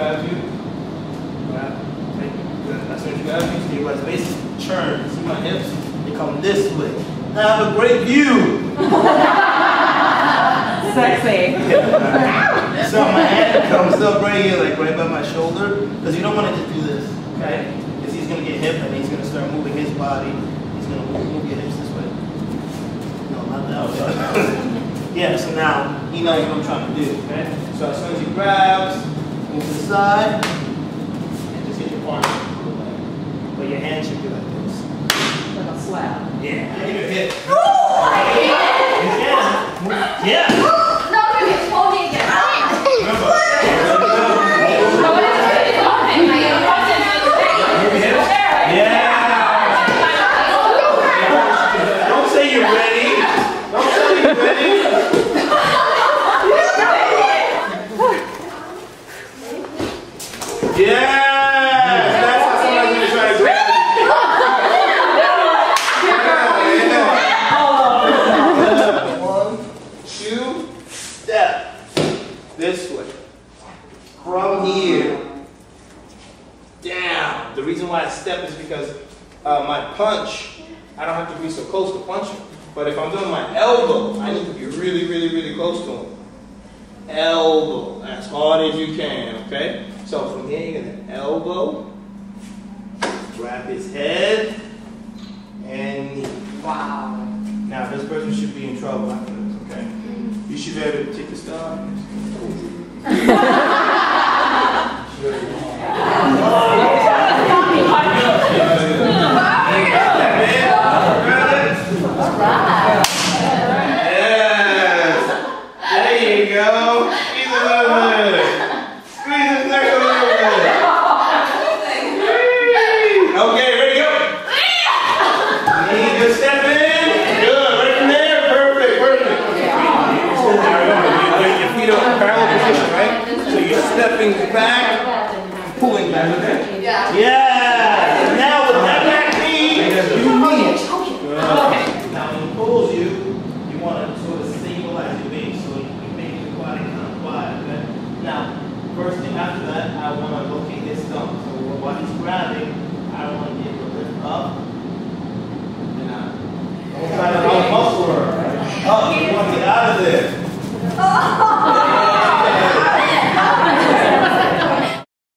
grabs you, grab, take, good. As soon as you grab you, so you guys basically turn. See my hips? They come this way. Have a great view. Sexy. so my hand comes up right here, like right by my shoulder, because you don't want to do this, okay? Because he's gonna get hip and he's gonna start moving his body. He's gonna move, move your hips this way. No, not that way. yeah, so now he knows what I'm trying to do, okay? So as soon as he grabs, move to the side, and just get your palm. But your hand should be like this. Like a slap. Yeah. Give it a hit. Oh, I can't. Yeah. Yeah. No, no, it's holding it. Remember. No, it's it's open. I am Move your hips. Yeah. Don't say you're ready. Don't say you're ready. Yes! That's how somebody's gonna try to grab it. One, two, step. This way. From here. Down. The reason why I step is because uh, my punch, I don't have to be so close to punching. But if I'm doing my elbow, I need to be really, really, really close to him. Elbow, as hard as you can, okay? So from here, you're gonna elbow, grab his head, and knee. Wow. Now, this person should be in trouble after this, okay? You should be able to take the star. pulling back, pulling back. Yeah. Yeah! Now